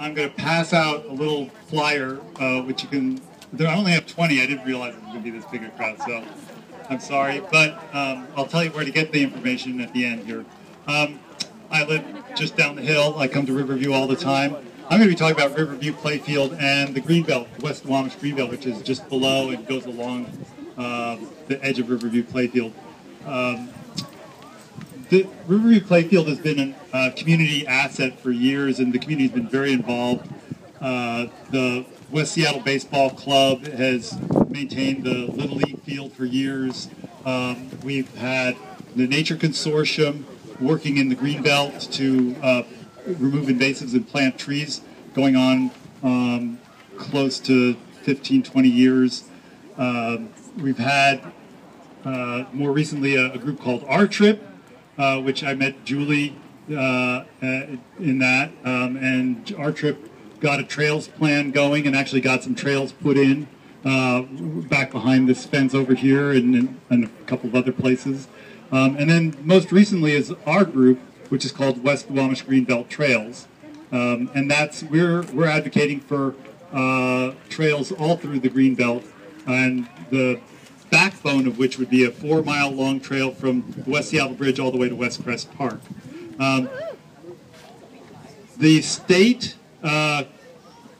I'm going to pass out a little flyer, uh, which you can. I only have 20. I didn't realize it was going to be this big a crowd, so I'm sorry. But um, I'll tell you where to get the information at the end here. Um, I live just down the hill. I come to Riverview all the time. I'm going to be talking about Riverview Playfield and the Greenbelt, West Duwamish Greenbelt, which is just below and goes along uh, the edge of Riverview Playfield. Um, the Riverview Playfield has been a uh, community asset for years, and the community has been very involved. Uh, the West Seattle Baseball Club has maintained the Little League field for years. Um, we've had the Nature Consortium working in the Greenbelt to uh, remove invasives and plant trees going on um, close to 15, 20 years. Um, we've had uh, more recently a, a, group called R Trip, uh, which I met Julie uh, uh, in that, um, and our Trip got a trails plan going and actually got some trails put in uh, back behind this fence over here and, and a couple of other places. Um, and then most recently is our group, which is called West Duwamish Greenbelt Trails. Um, and that's, we're, we're advocating for uh, trails all through the Greenbelt and the backbone of which would be a four mile long trail from the West Seattle Bridge all the way to Westcrest Park. Um, the state uh,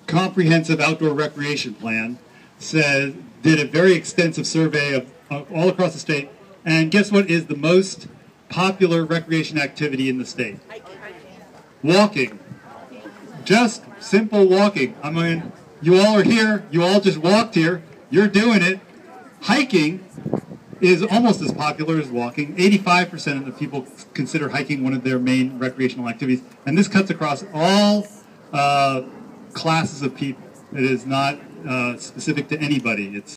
comprehensive outdoor recreation plan said, did a very extensive survey of, of all across the state and guess what is the most popular recreation activity in the state? Walking. Just simple walking. I mean, you all are here. You all just walked here. You're doing it. Hiking is almost as popular as walking. 85% of the people consider hiking one of their main recreational activities. And this cuts across all uh, classes of people. It is not uh, specific to anybody. It's